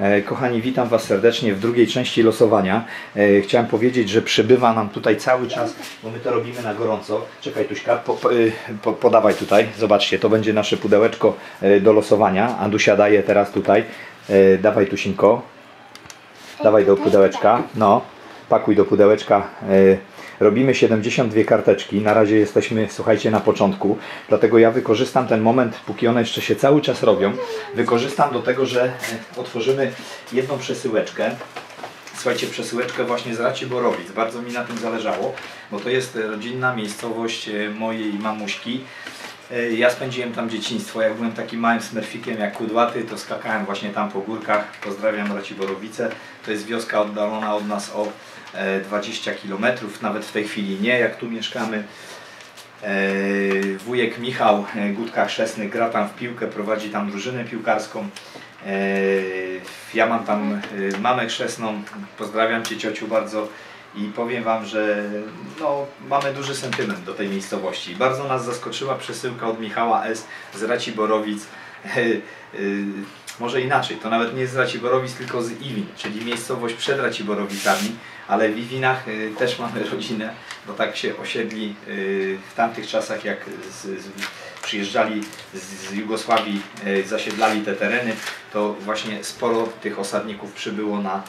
E, Kochani, witam Was serdecznie w drugiej części losowania. E, Chciałem powiedzieć, że przybywa nam tutaj cały czas, bo my to robimy na gorąco. Czekaj Tuśka, po, po, y, po, podawaj tutaj. Zobaczcie, to będzie nasze pudełeczko e, do losowania. Andusia daje teraz tutaj. Dawaj Tusinko. Dawaj do pudełeczka. No, pakuj do pudełeczka. Robimy 72 karteczki. Na razie jesteśmy, słuchajcie, na początku. Dlatego ja wykorzystam ten moment, póki one jeszcze się cały czas robią. Wykorzystam do tego, że e, otworzymy jedną przesyłeczkę. Słuchajcie, przesyłeczkę właśnie z Raciborowic. Bardzo mi na tym zależało, bo to jest e, rodzinna miejscowość e, mojej mamuśki. Ja spędziłem tam dzieciństwo. Jak byłem takim małym smerfikiem jak kudłaty, to skakałem właśnie tam po górkach. Pozdrawiam Raciborowice. To jest wioska oddalona od nas o 20 km, nawet w tej chwili nie, jak tu mieszkamy. E, Wujek Michał e, Gutka Chrzestny gra tam w piłkę, prowadzi tam drużynę piłkarską. E, Ja mam tam e, mamę chrzestną, pozdrawiam Cię ciociu bardzo i powiem Wam, że no, mamy duży sentyment do tej miejscowości. Bardzo nas zaskoczyła przesyłka od Michała S. z Raciborowic. Może inaczej, to nawet nie z Raciborowic, tylko z Iwin, czyli miejscowość przed Raciborowicami, ale w Iwinach e, też mamy rodzinę, bo tak się osiedli e, w tamtych czasach, jak z, z, przyjeżdżali z, Jugosławii, e, zasiedlali te tereny, to właśnie sporo tych osadników przybyło na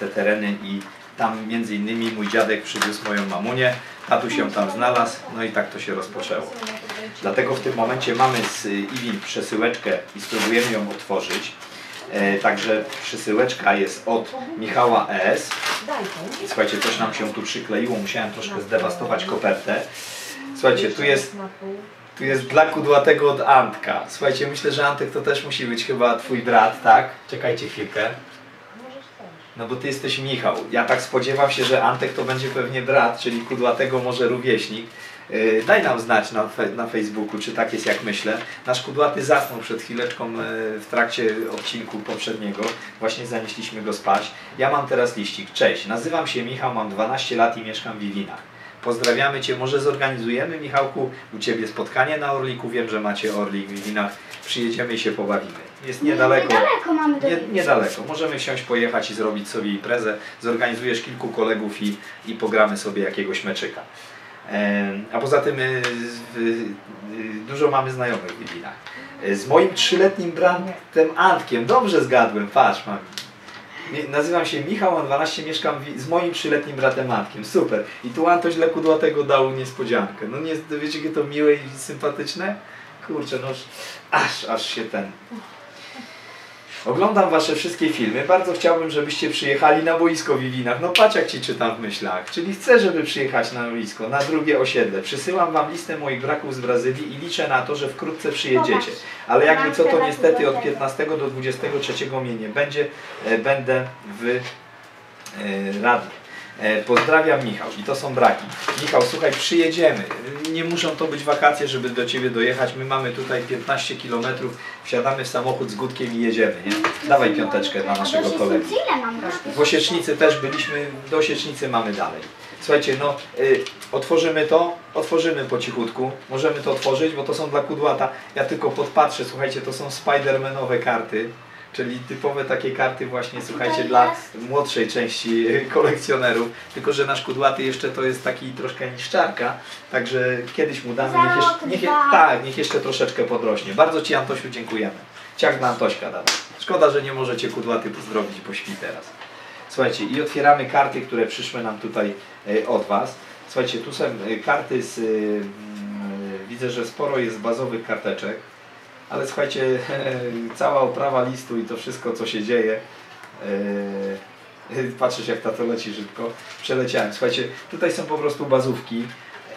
te tereny i tam między innymi mój dziadek przywiózł moją mamunię, tatuś ją tam znalazł, no i tak to się rozpoczęło. Dlatego w tym momencie mamy z Iwin przesyłeczkę i spróbujemy ją otworzyć. E, także przesyłeczka jest od Michała ES. Słuchajcie, coś nam się tu przykleiło, musiałem troszkę zdewastować kopertę. Słuchajcie, tu jest, tu jest dla kudłatego od Antka. Słuchajcie, myślę, że Antek to też musi być chyba twój brat, tak? Czekajcie chwilkę. No bo ty jesteś Michał. Ja tak spodziewam się, że Antek to będzie pewnie brat, czyli kudłatego może rówieśnik. Yy, Daj nam znać na, na Facebooku, czy tak jest jak myślę. Nasz kudłaty zasnął przed chwileczką yy, w trakcie odcinku poprzedniego. Właśnie zanieśliśmy go spać. Ja mam teraz liścik. Cześć, nazywam się Michał, mam 12 lat i mieszkam w Wiwinach. Pozdrawiamy Cię. Może zorganizujemy, Michałku, u Ciebie spotkanie na Orliku. Wiem, że macie Orlik w Wiwinach. Przyjedziemy i się pobawimy. Jest niedaleko. Niedaleko mamy do Nie, niedaleko. Możemy wsiąść, pojechać i zrobić sobie imprezę. Zorganizujesz kilku kolegów i, i pogramy sobie jakiegoś meczyka. A poza tym y, y, dużo mamy znajomych w Wiwinach. Y, Z moim trzyletnim bratem Antkiem, dobrze zgadłem, patrz mam. Nazywam się Michał, mam 12, mieszkam z moim trzyletnim bratem Antkiem, super. I tu Antoś dla kudłatego dał niespodziankę. No nie, wiecie jakie to miłe i sympatyczne? Kurczę, no aż, aż się ten... Oglądam Wasze wszystkie filmy. Bardzo chciałbym, żebyście przyjechali na boisko w Wiwinach. No patrz jak Ci czytam w myślach. Czyli chcę, żeby przyjechać na boisko, na drugie osiedle. Przysyłam Wam listę moich braków z Brazylii i liczę na to, że wkrótce przyjedziecie. Ale jakby co, to niestety od 15 do 23 mnie nie będzie. E, Będę w e, Radnie. Pozdrawiam Michał i to są braki. Michał, słuchaj, przyjedziemy. Nie muszą to być wakacje, żeby do Ciebie dojechać. My mamy tutaj 15 km, wsiadamy w samochód z Gutkiem i jedziemy. Nie? Dawaj piąteczkę dla naszego kolegi. W Osiecznicy też byliśmy, do Osiecznicy mamy dalej. Słuchajcie, no y, otworzymy to, otworzymy po cichutku. Możemy to otworzyć, bo to są dla kudłata. Ja tylko podpatrzę, słuchajcie, to są Spidermanowe karty. Czyli typowe takie karty właśnie, słuchajcie, dla młodszej części kolekcjonerów. Tylko, że nasz kudłaty jeszcze to jest taki troszkę niszczarka. Także kiedyś mu damy, niech jeszcze, niech, tak, niech jeszcze troszeczkę podrośnie. Bardzo Ci Antosiu dziękujemy. Ciach dla Antośka dawaj. Szkoda, że nie możecie kudłaty pozdrowić, bo śpi teraz. Słuchajcie, i otwieramy karty, które przyszły nam tutaj e, od Was. Słuchajcie, tu są e, karty z... e, Widzę, że sporo jest bazowych karteczek, ale słuchajcie, cała oprawa listu i to wszystko, co się dzieje. e, Patrzysz, jak ta to leci szybko. Przeleciałem. Słuchajcie, tutaj są po prostu bazówki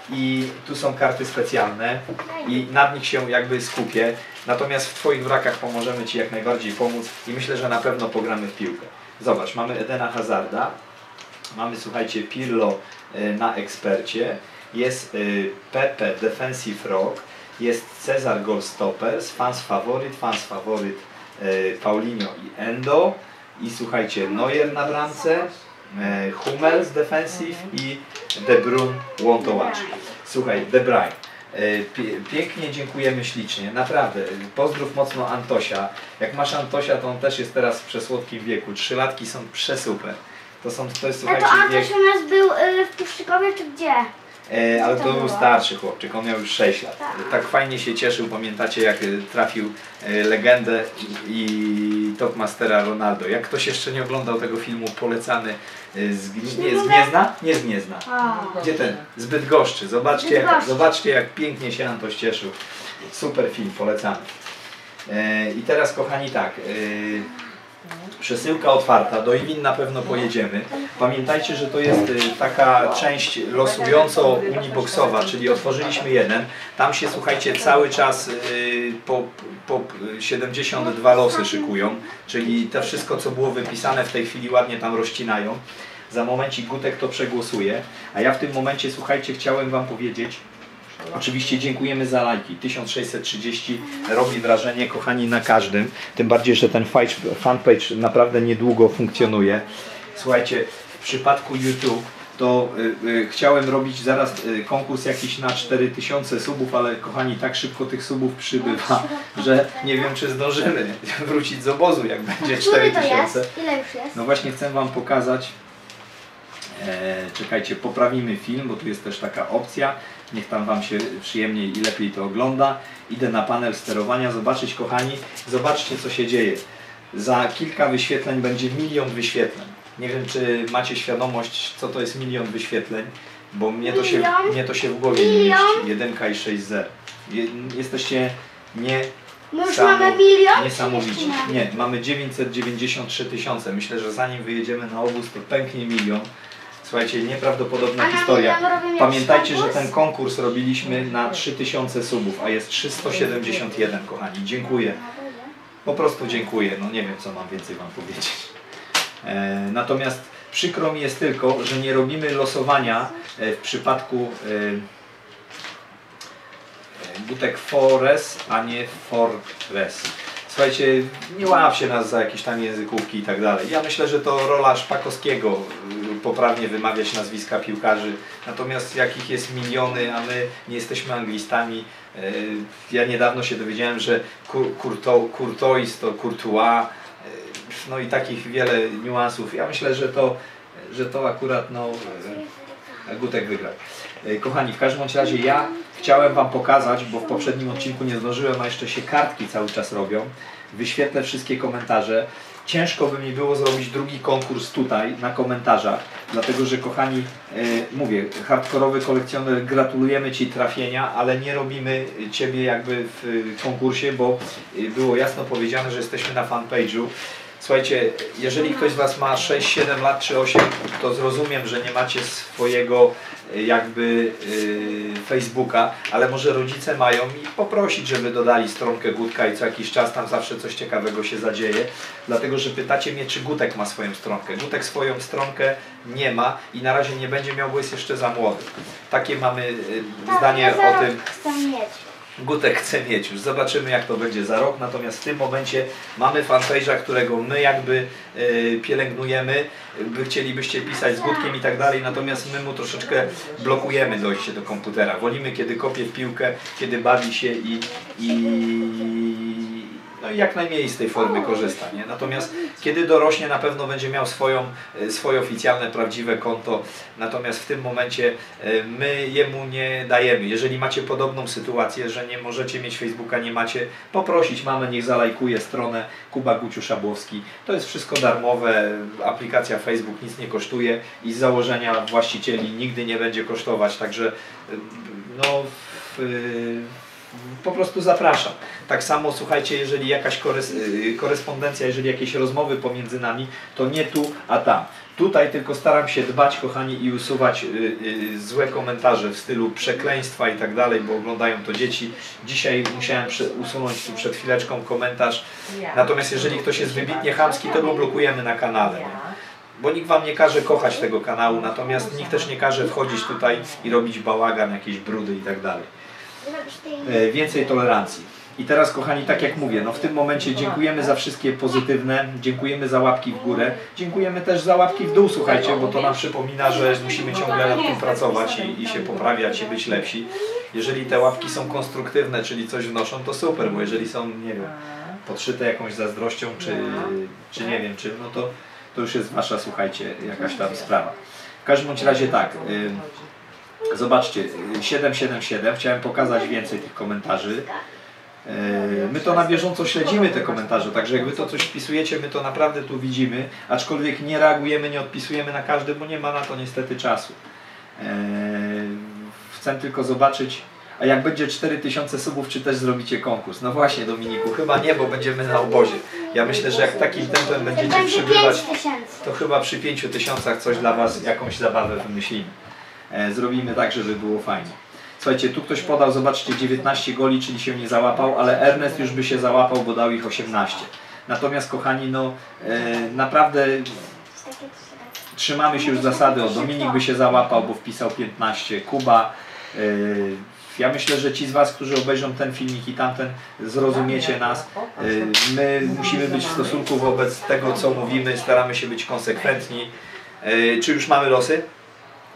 i tu są karty specjalne i nad nich się jakby skupię. Natomiast w Twoich wrakach pomożemy Ci jak najbardziej pomóc i myślę, że na pewno pogramy w piłkę. Zobacz, mamy Edena Hazarda, mamy słuchajcie Pirlo y, na ekspercie, jest y, Pepe Defensive Rock, jest Cezar Goalstoppers, fans faworyt, fans faworyt y, Paulinho i Endo i słuchajcie Neuer na bramce, y, Hummels Defensive i De Bruyne Łątołacz. Słuchaj, De Bruyne. E, Pięknie dziękujemy ślicznie, naprawdę. Pozdrów mocno Antosia. Jak masz Antosia, to on też jest teraz w przesłodkim wieku. Trzylatki są przesuper. To są, to jest A to słuchajcie wiek... Antoś u nas był y, w Puszczykowie czy gdzie? E, ale to to był starszy chłopczyk, on miał już 6 lat. Tak. Tak fajnie się cieszył, pamiętacie jak e, trafił e, legendę i, Topmastera Ronaldo. Jak ktoś jeszcze nie oglądał tego filmu, polecany z, nie, z Gniezna? Nie z Gniezna. Gdzie ten? Zbyt goszczy. Zobaczcie, jak, zobaczcie jak pięknie się Antoś cieszył. Super film, polecamy. E, I teraz kochani tak. E, Przesyłka otwarta, do Iwin na pewno pojedziemy. Pamiętajcie, że to jest y, taka część losująco uniboxowa, czyli otworzyliśmy jeden. Tam się słuchajcie cały czas y, po, po 72 losy szykują, czyli to wszystko co było wypisane w tej chwili ładnie tam rozcinają. Za momencik Gutek to przegłosuje, a ja w tym momencie słuchajcie chciałem Wam powiedzieć, Oczywiście dziękujemy za lajki. 1630 robi wrażenie, kochani, na każdym. Tym bardziej, że ten fanpage naprawdę niedługo funkcjonuje. Słuchajcie, w przypadku YouTube to y, y, chciałem robić zaraz y, konkurs jakiś na 4000 subów, ale kochani, tak szybko tych subów przybywa, że nie wiem, czy zdążymy wrócić z obozu, jak będzie Który to 4000. jest? Ile już jest? No właśnie chcę Wam pokazać. E, czekajcie, poprawimy film, bo tu jest też taka opcja. Niech tam Wam się przyjemniej i lepiej to ogląda. Idę na panel sterowania, zobaczyć kochani, zobaczcie co się dzieje. Za kilka wyświetleń będzie milion wyświetleń. Nie wiem czy macie świadomość co to jest milion wyświetleń, bo mnie to się, mnie to się w głowie nie mieści. Jedynka i 6 zer. Je, jesteście nie My już Samo- mamy milion? Niesamowicie. Nie, mamy 993 tysiące. Myślę, że zanim wyjedziemy na obóz, to pęknie milion. Słuchajcie, nieprawdopodobna historia. Pamiętajcie, że ten konkurs robiliśmy na 3000 subów, a jest 371, kochani. Dziękuję. Po prostu dziękuję. No nie wiem, co mam więcej Wam powiedzieć. E, natomiast przykro mi jest tylko, że nie robimy losowania e, w przypadku e, e, butek Fores, a nie Forres. Słuchajcie, nie ław się nas za jakieś tam językówki i tak dalej. Ja myślę, że to rola Szpakowskiego y, poprawnie wymawiać nazwiska piłkarzy. Natomiast jakich jest miliony, a my nie jesteśmy anglistami. Y, Ja niedawno się dowiedziałem, że Courtois to Courtois. y, No i takich wiele niuansów. Ja myślę, że to, że to akurat no, Gutek wygrał. Y, Kochani, w każdym razie ja chciałem Wam pokazać, bo w poprzednim odcinku nie zdążyłem, a jeszcze się kartki cały czas robią. Wyświetlę wszystkie komentarze. Ciężko by mi było zrobić drugi konkurs tutaj na komentarzach, dlatego że kochani, y, mówię, hardkorowy kolekcjoner, gratulujemy Ci trafienia, ale nie robimy Ciebie jakby w konkursie, bo było jasno powiedziane, że jesteśmy na fanpage'u. Słuchajcie, jeżeli ktoś z Was ma 6, 7 lat czy 8, to zrozumiem, że nie macie swojego y, jakby y, Facebooka, ale może rodzice mają i poprosić, żeby dodali stronkę Gutka i co jakiś czas tam zawsze coś ciekawego się zadzieje. Dlatego, że pytacie mnie, czy Gutek ma swoją stronkę. Gutek swoją stronkę nie ma i na razie nie będzie miał, bo jest jeszcze za młody. Takie mamy y, Tak, zdanie o tym. Chcę mieć. Gutek chce mieć już. Zobaczymy jak to będzie za rok. Natomiast w tym momencie mamy fanpage'a, którego my jakby e, pielęgnujemy. Wy chcielibyście pisać z Gutkiem i tak dalej, natomiast my mu troszeczkę blokujemy dojście do komputera. Wolimy kiedy kopie w piłkę, kiedy bawi się i, i no i jak najmniej z tej formy korzysta. Nie? Natomiast kiedy dorośnie na pewno będzie miał swoją, e, swoje oficjalne, prawdziwe konto. Natomiast w tym momencie e, my jemu nie dajemy. Jeżeli macie podobną sytuację, że nie możecie mieć Facebooka, nie macie, poprosić mamę, niech zalajkuje stronę Kuba Guciu Szabłowski. To jest wszystko darmowe. Aplikacja Facebook nic nie kosztuje i z założenia właścicieli nigdy nie będzie kosztować. Także e, no w, po prostu zapraszam. Tak samo słuchajcie, jeżeli jakaś korys- y, korespondencja, jeżeli jakieś rozmowy pomiędzy nami, to nie tu, a tam. Tutaj tylko staram się dbać, kochani, i usuwać y, y, złe komentarze w stylu przekleństwa i tak dalej, bo oglądają to dzieci. Dzisiaj musiałem usunąć tu przed chwileczką komentarz. Natomiast jeżeli ktoś jest wybitnie chamski, to go blokujemy na kanale. Nie? Bo nikt wam nie każe kochać tego kanału, natomiast nikt też nie każe wchodzić tutaj i robić bałagan, jakieś brudy i tak dalej. E, więcej tolerancji. I teraz, kochani, tak jak mówię, no w tym momencie dziękujemy za wszystkie pozytywne, dziękujemy za łapki w górę, dziękujemy też za łapki w dół, słuchajcie, bo to nam przypomina, że musimy ciągle nad tym pracować i, i się poprawiać i być lepsi. Jeżeli te łapki są konstruktywne, czyli coś wnoszą, to super, bo jeżeli są, nie wiem, podszyte jakąś zazdrością, czy, czy nie wiem czym, no to, to już jest wasza, słuchajcie, jakaś tam sprawa. W każdym bądź razie tak, zobaczcie, y, 777, chciałem pokazać więcej tych komentarzy. Yy, My to na bieżąco śledzimy te komentarze, także jak wy to coś wpisujecie, my to naprawdę tu widzimy, aczkolwiek nie reagujemy, nie odpisujemy na każdy, bo nie ma na to niestety czasu. Yy, Chcę tylko zobaczyć, a jak będzie 4000 subów, czy też zrobicie konkurs? No właśnie Dominiku, chyba nie, bo będziemy na obozie. Ja myślę, że jak takim tempem będziecie Będzie przybywać, 5 tysięcy. to chyba przy 5000 coś dla Was, jakąś zabawę wymyślimy. E, Zrobimy tak, żeby było fajnie. Słuchajcie, tu ktoś podał, zobaczcie, 19 goli, czyli się nie załapał, ale Ernest już by się załapał, bo dał ich 18. Natomiast kochani, no e, naprawdę trzymamy się już zasady. O, Dominik by się załapał, bo wpisał 15, Kuba. Yy, Ja myślę, że ci z Was, którzy obejrzą ten filmik i tamten, zrozumiecie nas. My musimy być w stosunku wobec tego, co mówimy, staramy się być konsekwentni. Czy już mamy losy?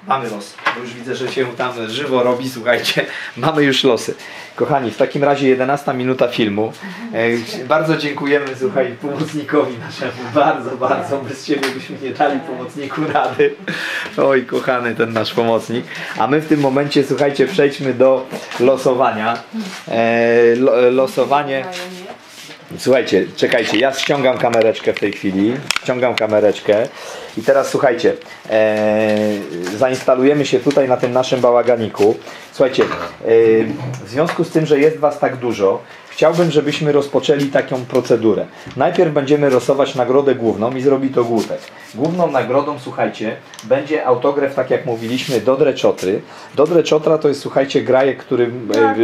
Mamy losy, bo już widzę, że się tam żywo robi, słuchajcie, mamy już losy. Kochani, w takim razie 11 minuta filmu. E, bardzo dziękujemy, słuchaj, pomocnikowi naszemu, bardzo, bardzo, bez Ciebie byśmy nie dali pomocniku rady. Oj, kochany ten nasz pomocnik. A my w tym momencie, słuchajcie, przejdźmy do losowania. E, lo, losowanie. Słuchajcie, czekajcie, ja ściągam kamereczkę w tej chwili. Ściągam kamereczkę. I teraz słuchajcie, e, zainstalujemy się tutaj na tym naszym bałaganiku. Słuchajcie, e, w związku z tym, że jest Was tak dużo, chciałbym, żebyśmy rozpoczęli taką procedurę. Najpierw będziemy losować nagrodę główną i zrobi to Głutek. Główną nagrodą, słuchajcie, będzie autograf, tak jak mówiliśmy, Dodre Czotry. Dodre Czotra to jest, słuchajcie, grajek, który... E,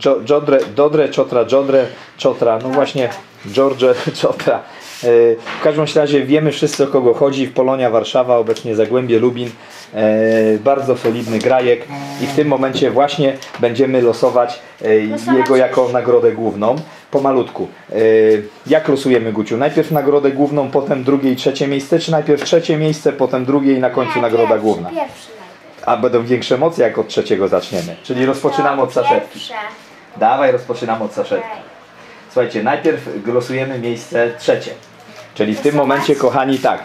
Dżo- Dżodre, Dodre Czotra, Dżodre Czotra, no właśnie, George Czotra. E, W każdym razie wiemy wszyscy o kogo chodzi. W Polonia Warszawa, obecnie Zagłębie Lubin. E, Bardzo solidny grajek i w tym momencie właśnie będziemy losować e, jego jako nagrodę główną. Pomalutku. Jak losujemy Guciu? Najpierw nagrodę główną, potem drugie i trzecie miejsce, czy najpierw trzecie miejsce, potem drugie i na końcu nagroda główna? A będą większe emocje jak od trzeciego zaczniemy. Czyli rozpoczynamy od saszetki. Pierwsze. Dawaj, rozpoczynamy od saszetki. Słuchajcie, najpierw losujemy miejsce trzecie. Czyli w tym momencie, kochani, tak.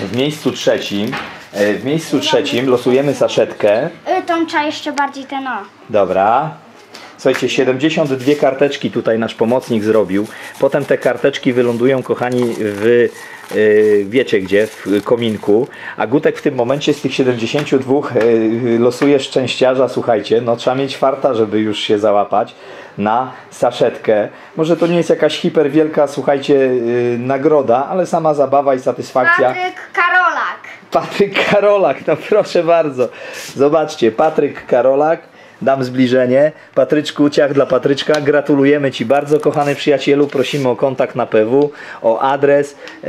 W miejscu trzecim, e, w miejscu trzecim losujemy saszetkę. Y, Tą trzeba jeszcze bardziej ten o. Dobra. Słuchajcie, 72 karteczki tutaj nasz pomocnik zrobił. Potem te karteczki wylądują, kochani, w y, wiecie gdzie, w kominku. A Gutek w tym momencie z tych 72 y, losuje szczęściarza, słuchajcie, no trzeba mieć farta, żeby już się załapać na saszetkę. Może to nie jest jakaś hiper wielka, słuchajcie, y, nagroda, ale sama zabawa i satysfakcja. Patryk Karolak. Patryk Karolak, no proszę bardzo. Zobaczcie, Patryk Karolak. Dam zbliżenie. Patryczku, ciach dla Patryczka. Gratulujemy Ci bardzo, kochany przyjacielu. Prosimy o kontakt na PW, o adres. E,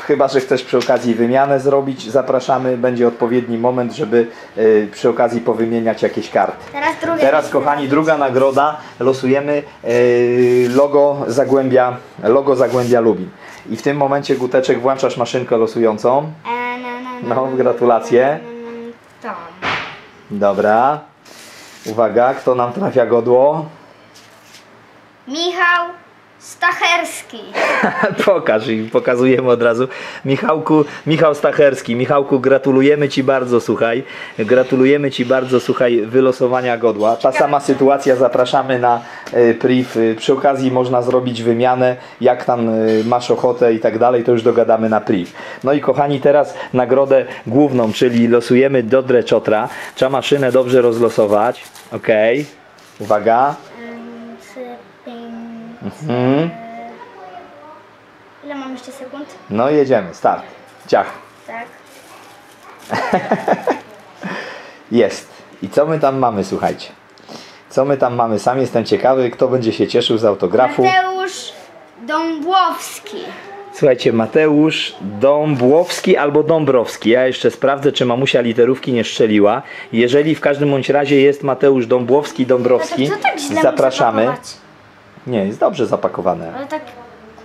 chyba, że chcesz przy okazji wymianę zrobić, zapraszamy. Będzie odpowiedni moment, żeby e, przy okazji powymieniać jakieś karty. Teraz. Teraz, kochani, druga nagroda. Losujemy e, logo Zagłębia, logo Zagłębia Lubin. I w tym momencie, Guteczek, włączasz maszynkę losującą. E, No, gratulacje. Dobra. Uwaga, kto nam trafia godło? Michał Stacherski. Pokaż i pokazujemy od razu. Michałku, Michał Stacherski. Michałku, gratulujemy Ci bardzo, słuchaj. Gratulujemy Ci bardzo, słuchaj, wylosowania godła. Ta sama sytuacja, zapraszamy na e, priv. E, Przy okazji można zrobić wymianę, jak tam e, masz ochotę i tak dalej, to już dogadamy na priv. No i kochani, teraz nagrodę główną, czyli losujemy Dodre Czotra. Trzeba maszynę dobrze rozlosować. Ok. Uwaga. Mhm. Ile mam jeszcze sekund? No jedziemy, start. Ciach. Tak. Jest. I co my tam mamy, słuchajcie? Co my tam mamy? Sam jestem ciekawy, kto będzie się cieszył z autografu. Mateusz Dąbłowski. Słuchajcie, Mateusz Dąbłowski albo Dąbrowski. Ja jeszcze sprawdzę, czy mamusia literówki nie szczeliła. Jeżeli w każdym bądź razie jest Mateusz Dąbłowski, Dąbrowski, Ale to tak źle zapraszamy. zapakować? Nie, jest dobrze zapakowane. Ale tak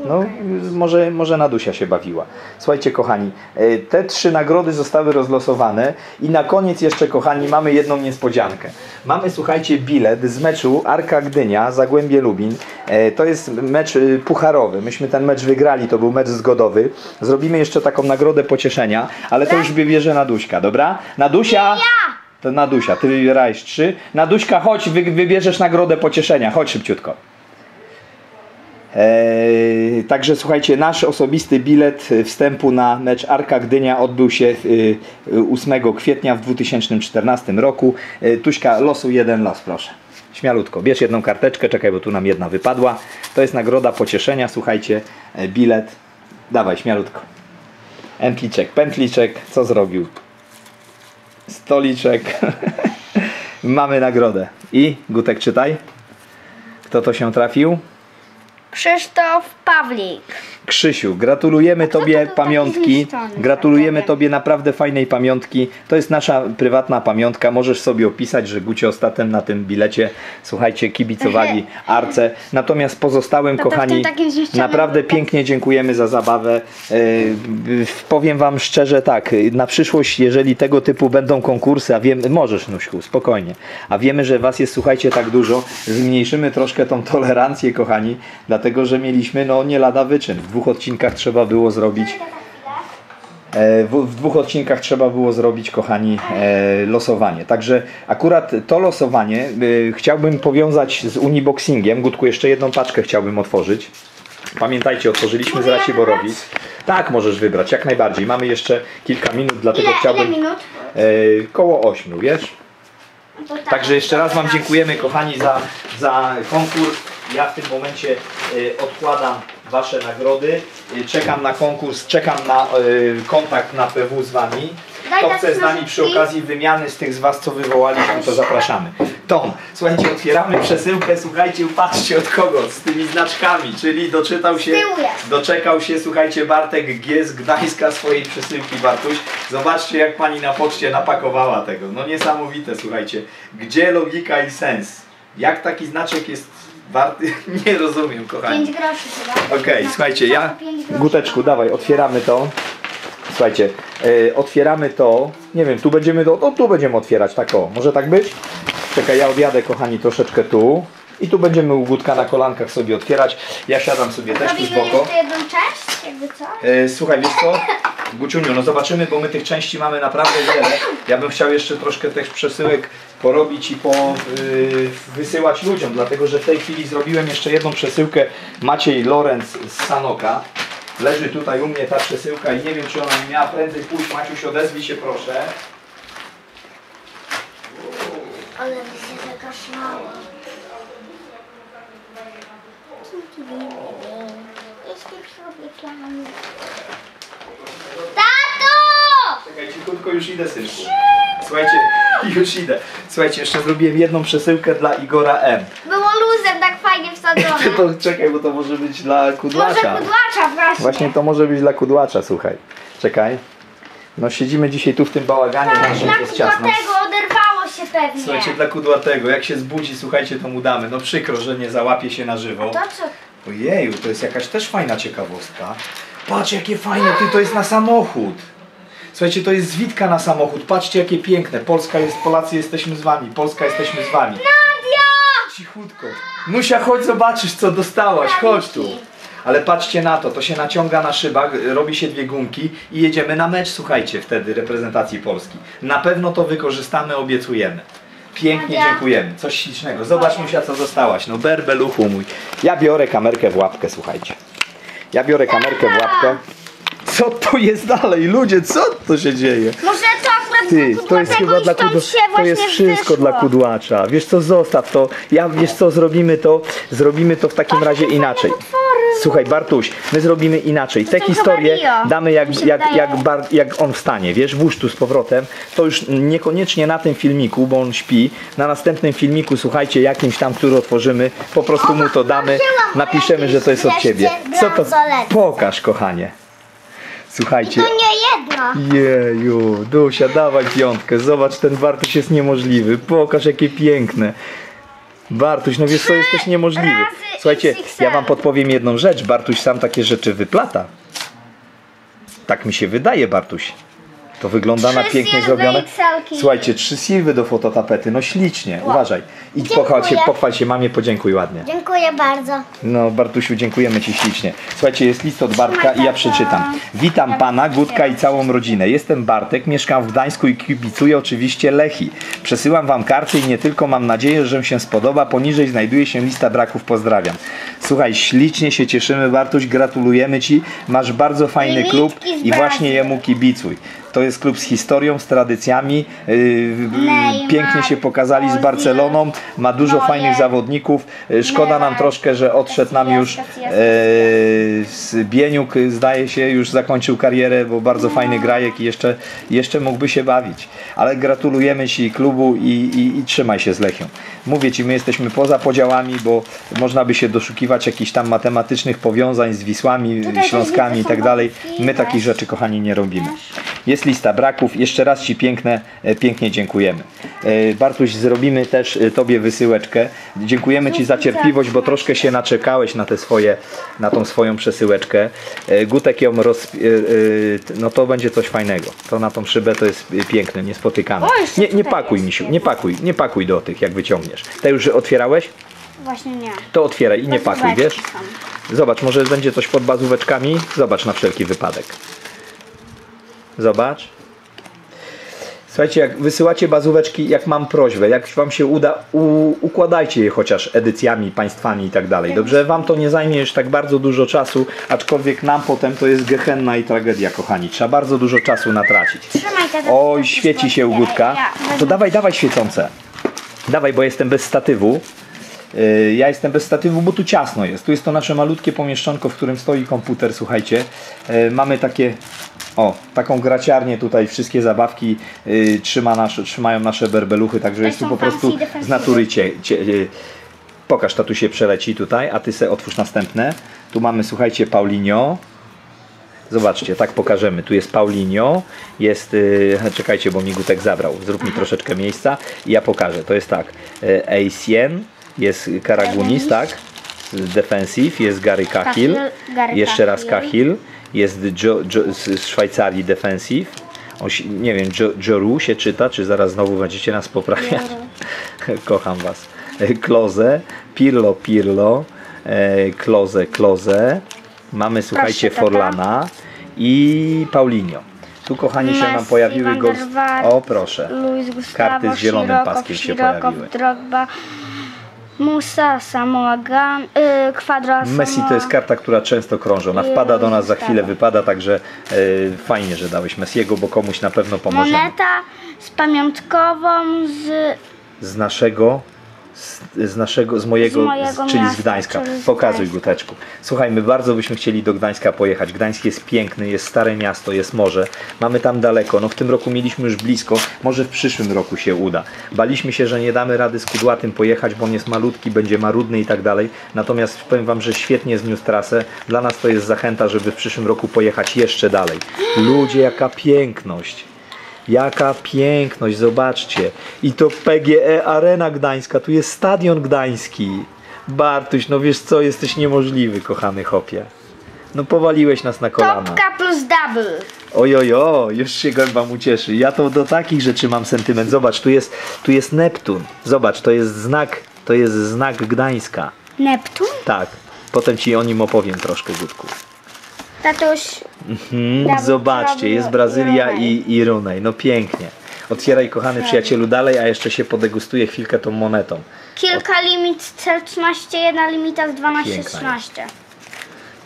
No, może, może Nadusia się bawiła. Słuchajcie, kochani, e, te trzy nagrody zostały rozlosowane i na koniec jeszcze, kochani, mamy jedną niespodziankę. Mamy, słuchajcie, bilet z meczu Arka Gdynia, Zagłębie Lubin. E, To jest mecz y, pucharowy. Myśmy ten mecz wygrali, to był mecz zgodowy. Zrobimy jeszcze taką nagrodę pocieszenia, ale to już wybierze Naduśka, dobra? Nadusia! To Nadusia, ty wybierałeś trzy. Naduśka, chodź, wy, wybierzesz nagrodę pocieszenia. Chodź szybciutko. Eee, także słuchajcie, nasz osobisty bilet wstępu na mecz Arka Gdynia odbył się y, y, 8 kwietnia w 2014 roku. E, Tuśka, losu jeden los, proszę. Śmialutko, bierz jedną karteczkę, czekaj, bo tu nam jedna wypadła. To jest nagroda pocieszenia, słuchajcie, e, bilet. Dawaj, śmialutko. Entliczek, pętliczek, co zrobił? Stoliczek. Mamy nagrodę. I, Gutek, czytaj. Kto to się trafił? Krzysztof Pawlik. Krzysiu, gratulujemy Tobie pamiątki. Gratulujemy tak Tobie naprawdę fajnej pamiątki. To jest nasza prywatna pamiątka. Możesz sobie opisać, że Gucie ostatem na tym bilecie, słuchajcie, kibicowali Arce. Natomiast pozostałym, kochani, naprawdę pięknie dziękujemy za zabawę. E, powiem Wam szczerze tak, na przyszłość, jeżeli tego typu będą konkursy, a wiem, możesz Nuśku, spokojnie, a wiemy, że Was jest, słuchajcie, tak dużo, zmniejszymy troszkę tą tolerancję, kochani, dlatego, że mieliśmy, no, nie lada wyczyn. W dwóch odcinkach trzeba było zrobić E, W, w dwóch odcinkach trzeba było zrobić, kochani, e, losowanie. Także akurat to losowanie e, chciałbym powiązać z Uniboxingiem. Gutku, jeszcze jedną paczkę chciałbym otworzyć. Pamiętajcie, otworzyliśmy z Rasiborowi. Tak, możesz wybrać, jak najbardziej. Mamy jeszcze kilka minut, dlatego Ile, chciałbym... ile minut? E, koło ośmiu, wiesz? To tak. Także jeszcze raz Wam dziękujemy kochani za, za konkurs. Ja w tym momencie y, odkładam Wasze nagrody. Y, czekam na konkurs, czekam na y, kontakt na PW z Wami. Kto tak chce z nami przy okazji wymiany z tych z Was, co wywołaliśmy, to zapraszamy. Tom, słuchajcie, otwieramy przesyłkę, słuchajcie, patrzcie od kogo, z tymi znaczkami, czyli doczytał się, doczekał się, słuchajcie, Bartek G z Gdańska swojej przesyłki, Bartuś. Zobaczcie, jak Pani na poczcie napakowała tego. No niesamowite, słuchajcie. Gdzie logika i sens? Jak taki znaczek jest warty? Nie rozumiem, kochani. 5 groszy chyba. Okej, słuchajcie, ja. groszy. Guteczku, dawaj, otwieramy to. Słuchajcie, e, otwieramy to. Nie wiem, tu będziemy. Do, no, tu będziemy otwierać, tak o. Może tak być? Czekaj, ja odjadę, kochani, troszeczkę tu. I tu będziemy u Gutka na kolankach sobie otwierać. Ja siadam sobie też tu z Robimy boku. jeszcze jedną część, jakby co? E, słuchaj, wiesz co? Guciuniu, no zobaczymy, bo my tych części mamy naprawdę wiele. Ja bym chciał jeszcze troszkę tych przesyłek porobić i po, y, wysyłać ludziom, dlatego że w tej chwili zrobiłem jeszcze jedną przesyłkę Maciej Lorenz z Sanoka. Leży tutaj u mnie ta przesyłka i nie wiem, czy ona nie miała prędzej pójść. Maciuś, odezwij się proszę. Ale mi się zakaszlało. Tato! Czekaj, cichutko, już idę, synku. Słuchajcie, już idę. Słuchajcie, jeszcze zrobiłem jedną przesyłkę dla Igora M. Było luzem tak fajnie wsadzone. To czekaj, bo to może być dla Może kudłacza. kudłacza właśnie. Właśnie to może być dla kudłacza, słuchaj. Czekaj. No siedzimy dzisiaj tu w tym bałaganie Tak, naszym, dla jest ciasno. kudłatego oderwało się pewnie. Słuchajcie, dla kudłatego, jak się zbudzi, słuchajcie, to mu damy. No przykro, że nie załapie się na żywo. To co? Ojeju, to jest jakaś też fajna ciekawostka. Patrz, jakie fajne, ty, to jest na samochód. Słuchajcie, to jest zwitka na samochód. Patrzcie, jakie piękne. Polska jest, Polacy jesteśmy z wami. Polska jesteśmy z wami. Nadia! Cichutko. Nusia, chodź zobaczysz, co dostałaś. Chodź tu. Ale patrzcie na to, to się naciąga na szybach, robi się dwie gumki i jedziemy na mecz, słuchajcie, wtedy reprezentacji Polski. Na pewno to wykorzystamy, obiecujemy. Pięknie dziękujemy. Coś ślicznego. Zobacz, Nusia, co dostałaś. No berbeluchu mój. Ja biorę kamerkę w łapkę, słuchajcie. Ja biorę kamerkę w łapkę. Co to jest dalej? Ludzie, co to się dzieje? Może to akurat Ty, to jest chyba dla kudłacza. To jest wszystko dla kudłacza. Wiesz co, zostaw to. Ja wiesz co, zrobimy to, zrobimy to w takim razie inaczej. Słuchaj, Bartuś, my zrobimy inaczej. Te to historie damy jak, jak, jak, jak on wstanie, wiesz, włóż tu z powrotem. To już niekoniecznie na tym filmiku, bo on śpi. Na następnym filmiku, słuchajcie, jakimś tam, który otworzymy, po prostu mu to damy, napiszemy, że to jest od ciebie. Co to? Pokaż, kochanie. Słuchajcie. To nie jedno. Jeju, Dusia, dawaj piątkę. Zobacz, ten Bartuś jest niemożliwy. Pokaż, jakie piękne. Bartuś, no wiesz co, jesteś niemożliwy. Słuchajcie, ja wam podpowiem jedną rzecz. Bartuś sam takie rzeczy wyplata. Tak mi się wydaje, Bartuś. To wygląda na Trzy pięknie silwy zrobione. Słuchajcie, trzy silwy do fototapety. No ślicznie, uważaj. Idź pochwal się, pochwal się mamie, podziękuj ładnie. Dziękuję bardzo. No, Bartusiu, dziękujemy Ci ślicznie. Słuchajcie, jest list od Bartka i ja przeczytam. Witam Pana, Gutka i całą rodzinę. Jestem Bartek, mieszkam w Gdańsku i kibicuję oczywiście Lechi. Przesyłam Wam karty i nie tylko mam nadzieję, że się spodoba. Poniżej znajduje się lista braków. Pozdrawiam. Słuchaj, ślicznie się cieszymy, Bartuś, gratulujemy Ci. Masz bardzo fajny klub i właśnie jemu kibicuj. To jest klub z historią, z tradycjami. Neymar, pięknie się pokazali z Barceloną. Ma dużo fajnych zawodników. Yy, Szkoda nam troszkę, że odszedł nam już z Bieniuk y, zdaje się już zakończył karierę, bo bardzo fajny grajek i jeszcze, jeszcze mógłby się bawić. Ale gratulujemy Ci klubu i, i, i trzymaj się z Lechią. Mówię Ci, my jesteśmy poza podziałami, bo można by się doszukiwać jakichś tam matematycznych powiązań z Wisłami, Śląskami i tak dalej. My takich rzeczy, kochani, nie robimy. Jest lista braków. Jeszcze raz Ci piękne, e, pięknie dziękujemy. E, Bartuś, zrobimy też e, Tobie wysyłeczkę. Dziękujemy Ci za cierpliwość, bo troszkę się naczekałeś na te swoje, na tą swoją przesyłeczkę. Gutek ją roz... no to będzie coś fajnego. To na tą szybę to jest piękne, niespotykane. Nie, nie pakuj, misiu, nie pakuj, nie pakuj do tych, jak wyciągniesz. Te już otwierałeś? Właśnie nie. To otwieraj i nie pakuj, wiesz? Zobacz, może będzie coś pod bazóweczkami. Zobacz na wszelki wypadek. Zobacz. Słuchajcie, jak wysyłacie bazóweczki, jak mam prośbę, jak Wam się uda, u, układajcie je chociaż edycjami, państwami i tak dalej. Dobrze? Wam to nie zajmie już tak bardzo dużo czasu, aczkolwiek nam potem to jest gehenna i tragedia, kochani. Trzeba bardzo dużo czasu natracić. Oj, świeci się u Gutka. To dawaj, dawaj świecące. Dawaj, bo jestem bez statywu. Yy, Ja jestem bez statywu, bo tu ciasno jest. Tu jest to nasze malutkie pomieszczonko, w którym stoi komputer, słuchajcie. Yy, Mamy takie, o, taką graciarnię tutaj, wszystkie zabawki yy, trzyma nasze, trzymają nasze berbeluchy, także jest tu po prostu z natury cie, cie, yy, Pokaż, tatu się przeleci tutaj, a ty se otwórz następne. Tu mamy, słuchajcie, Paulinio. Zobaczcie, tak pokażemy. Tu jest Paulinho, jest, yy, czekajcie, bo mi Gutek zabrał. Zrób mi troszeczkę miejsca i ja pokażę. To jest tak, yy, Eisien, jest Karagunis, tak? Defensive, jest Gary Cahill, Gary jeszcze raz Cahill. Jest Joe, Joe, z z Szwajcarii Defensive. Się, nie wiem, Jo- Joru się czyta, czy zaraz znowu będziecie nas poprawiać? Kocham Was. Kloze, Pirlo, Pirlo, e, Kloze, Kloze. Mamy, słuchajcie, tata. Forlana i Paulinho. Tu, kochani, się nam Messi, pojawiły Vaart, O, proszę. Gustavo, Karty z zielonym Sirocco, paskiem się Sirocco, pojawiły. Drogba, Musa, Samoa Gan, y, Kwadra, Messi to jest karta, która często krąży. Ona wpada do nas, za chwilę wypada, także e, fajnie, że dałeś Messiego, bo komuś na pewno pomożemy. Moneta z pamiątkową z z naszego z, z naszego, z mojego, Z mojego z, czyli z Gdańska. czyli Pokazuj. Guteczku. Słuchaj, my bardzo byśmy chcieli do Gdańska pojechać. Gdańsk jest piękny, jest stare miasto, jest morze. Mamy tam daleko. No w tym roku mieliśmy już blisko. Może w przyszłym roku się uda. Baliśmy się, że nie damy rady z Kudłatym pojechać, bo on jest malutki, będzie marudny i tak dalej. Natomiast powiem Wam, że świetnie zniósł trasę. Dla nas to jest zachęta, żeby w przyszłym roku pojechać jeszcze dalej. Ludzie, jaka piękność. Jaka piękność, zobaczcie. I to PGE Arena Gdańska, tu jest Stadion Gdański. Bartuś, no wiesz co, jesteś niemożliwy, kochany chopie. No powaliłeś nas na kolana. Topka plus double. Ojojo, już się gęba mu cieszy. Ja to do takich rzeczy mam sentyment. Zobacz, tu jest, tu jest Neptun. Zobacz, to jest znak, to jest znak Gdańska. Neptun? Tak. Potem ci o nim opowiem troszkę, Gutku. Tatuś, Dawid zobaczcie, jest Brazylia i i. No pięknie. Otwieraj, kochany przyjacielu, dalej, a jeszcze się podegustuję chwilkę tą monetą. kilka limit C13, jedna limita z 12, Piękna 13.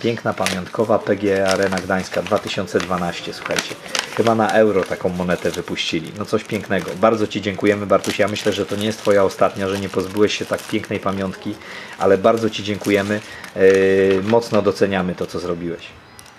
Piękna pamiątkowa PGE Arena Gdańska 2012, słuchajcie. Chyba na euro taką monetę wypuścili. No coś pięknego. Bardzo Ci dziękujemy Bartuś. Ja myślę, że to nie jest Twoja ostatnia, że nie pozbyłeś się tak pięknej pamiątki, ale bardzo Ci dziękujemy. Yy, mocno doceniamy to, co zrobiłeś.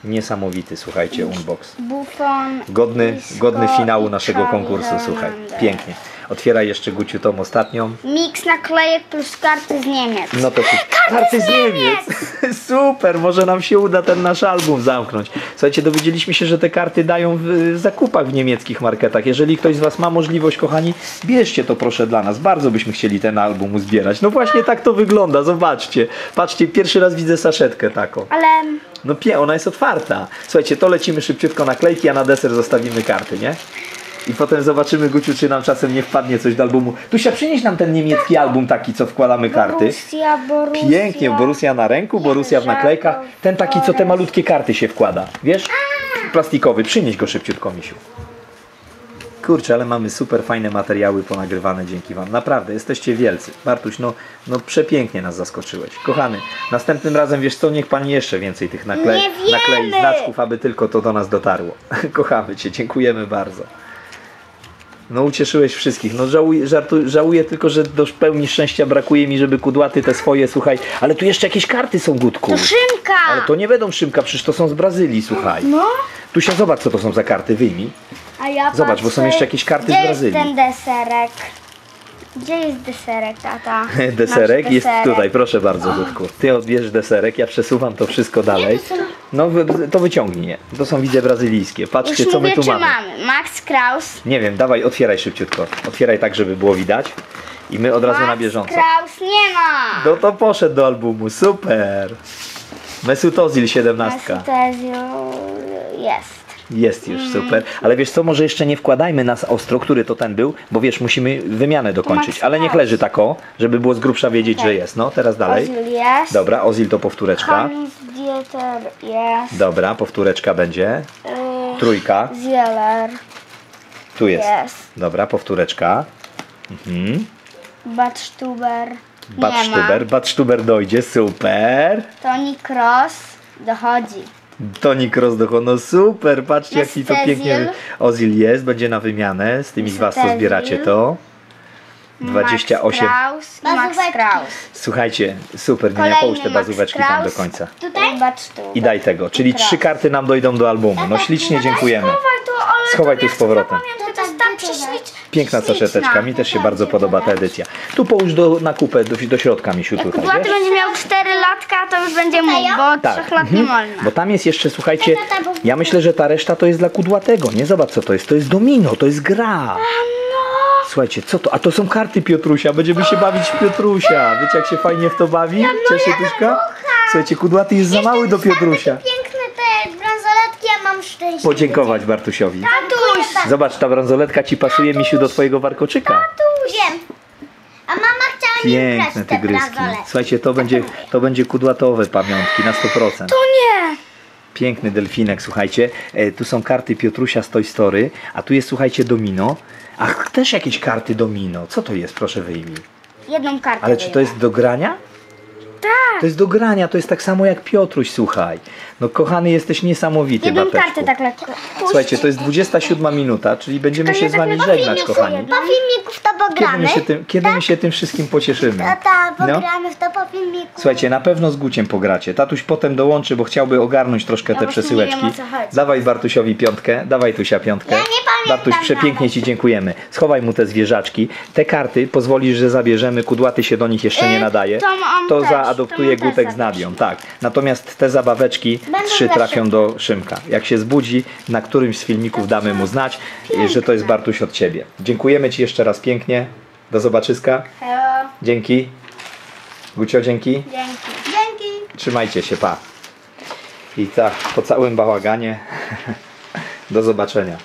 Niesamowity, słuchajcie, unbox. Bufon. Godny, godny finału naszego konkursu, słuchaj. Pięknie. Otwieraj jeszcze Guciu tą ostatnią. Miks naklejek plus karty z Niemiec. No to karty z Niemiec! Super, może nam się uda ten nasz album zamknąć. Słuchajcie, dowiedzieliśmy się, że te karty dają w zakupach w niemieckich marketach. Jeżeli ktoś z Was ma możliwość, kochani, bierzcie to proszę dla nas. Bardzo byśmy chcieli ten album uzbierać. No właśnie tak to wygląda, zobaczcie. Patrzcie, pierwszy raz widzę saszetkę taką. Ale No pie, ona jest otwarta. Słuchajcie, to lecimy szybciutko naklejki, a na deser zostawimy karty, nie? I potem zobaczymy, Guciu, czy nam czasem nie wpadnie coś do albumu. Tusia, przynieś nam ten niemiecki album taki, co wkładamy karty. Borussia, Borussia. Pięknie, Borussia na ręku, Borussia w naklejkach. Ten taki, co te malutkie karty się wkłada. Wiesz? Plastikowy. Przynieś go szybciutko, misiu. Kurczę, ale mamy super fajne materiały ponagrywane dzięki Wam. Naprawdę, jesteście wielcy. Bartuś, no, no przepięknie nas zaskoczyłeś. Kochany, następnym razem, wiesz co, niech Pan jeszcze więcej tych nakle Nie wiemy. naklei znaczków, aby tylko to do nas dotarło. Kochamy Cię, dziękujemy bardzo. No ucieszyłeś wszystkich. No żałuję, żartu, żałuję tylko, że do pełni szczęścia brakuje mi, żeby kudłaty te swoje, słuchaj. Ale tu jeszcze jakieś karty są, Gutku. To Szymka. Ale to nie będą szymka, przecież to są z Brazylii, słuchaj. No. Tu się zobacz, co to są za karty, wyjmij. A ja Zobacz, bo są jeszcze jakieś karty z Gdzie Brazylii. jest ten deserek? Gdzie jest deserek, tata? Deserek jest tutaj, proszę bardzo, Gutku. Ty odbierz deserek, ja przesuwam to wszystko dalej. No wy- to wyciągnij je. To są widzę brazylijskie. Patrzcie, Już co my mówię, tu czy mamy. mamy. Max Kraus. Nie wiem, dawaj, otwieraj szybciutko. Otwieraj tak, żeby było widać. I my od razu na Max bieżąco. Kraus nie ma. No to poszedł do albumu, super. Mesut Ozil 17. Mesut Özil jest. Jest już, Mm. super. Ale wiesz co, może jeszcze nie wkładajmy nas ostro, który to ten był, bo wiesz, musimy wymianę dokończyć. Ale niech leży tako, żeby było z grubsza wiedzieć, że jest. No, teraz dalej. Ozil jest. Dobra, Ozil to powtóreczka. Hans Dieter jest. Dobra, powtóreczka będzie. Y, Trójka. Zieler Tu jest. Dobra, powtóreczka. Mhm. Ma. Badstuber, Badstuber dojdzie, super. Toni Kroos dochodzi. Toni Kroos do no super, patrzcie jaki to pięknie. Ozil jest, będzie na wymianę z tymi z was, co zbieracie to. 28. Max Kraus i Max Kraus. Słuchajcie, super, nie połóż te bazóweczki tam do końca. Tutaj? I daj tego, czyli trzy karty nam dojdą do albumu. No ślicznie dziękujemy. Schowaj tu z powrotem. Pamiętam, to jest tak prześliczne. Piękna saszeteczka, mi też się bardzo podoba ta edycja. Tu połóż do, na kupę, do, do środka, misiu, tutaj, Kudłaty wiesz? będzie miał 4 latka, to już będzie mógł, bo Tak, 3 lat nie mhm. wolno. bo tam jest jeszcze, słuchajcie, ja myślę, że ta reszta to jest dla kudłatego, nie? Zobacz co to jest, to jest domino, to jest gra. No. Słuchajcie, co to? A to są karty Piotrusia, będziemy się bawić w Piotrusia. Wiecie jak się fajnie w to bawi? Cieszy? Słuchajcie, kudłaty jest za mały do Piotrusia. Piękne te bransoletki, ja mam szczęście. Podziękować Bartusiowi. Tatuś! Zobacz, ta bransoletka ci pasuje, misiu, do twojego warkoczyka. Wiem. A mama chciała mi Piękne te tygryski. Słuchajcie, to będzie, to będzie kudłatowe pamiątki na 100%. To nie! Piękny delfinek, słuchajcie. E, tu są karty Piotrusia z Toy Story, a tu jest, słuchajcie, domino. Ach, też jakieś karty domino. Co to jest? Proszę wyjmij. Jedną kartę. Ale czy to jest do grania? Tak. To jest do grania, to jest tak samo jak Piotruś, słuchaj. No kochany, jesteś niesamowity, Jedną Barteczku. kartę tak lekko. Słuchajcie, to jest 27 minuta, czyli będziemy się z tak wami lekko żegnać, kochani. Po filmiku w to Kiedy my pogramy. się tym, kiedy my się tym wszystkim pocieszymy? Tata, No. pogramy w to po filmiku. Słuchajcie, na pewno z Guciem pogracie. Tatuś potem dołączy, bo chciałby ogarnąć troszkę te właśnie przesyłeczki. nie wiem, o co chodzi. Dawaj Bartusiowi piątkę, dawaj Tusia piątkę. Ja nie pamiętam Bartuś, przepięknie. Ci dziękujemy. Schowaj mu te zwierzaczki. Te karty pozwolisz, że zabierzemy. Kudłaty się do nich jeszcze nie Y, nadaje. to też, zaadoptuje to on Gutek z Nadią, tak. Natomiast te zabaweczki Będą trzy trafią do Szymka. Jak się zbudzi, na którymś z filmików damy mu znać, że to jest Bartuś od Ciebie. Dziękujemy Ci jeszcze raz pięknie. Do zobaczyska. Hello. Dzięki. Gucio, dzięki. Dzięki. Dzięki. Trzymajcie się, pa. I tak, po całym bałaganie. Do zobaczenia.